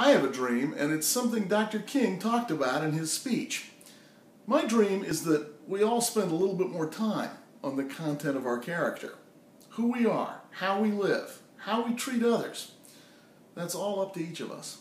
I have a dream, and it's something Dr. King talked about in his speech. My dream is that we all spend a little bit more time on the content of our character who we are, how we live, how we treat others. That's all up to each of us.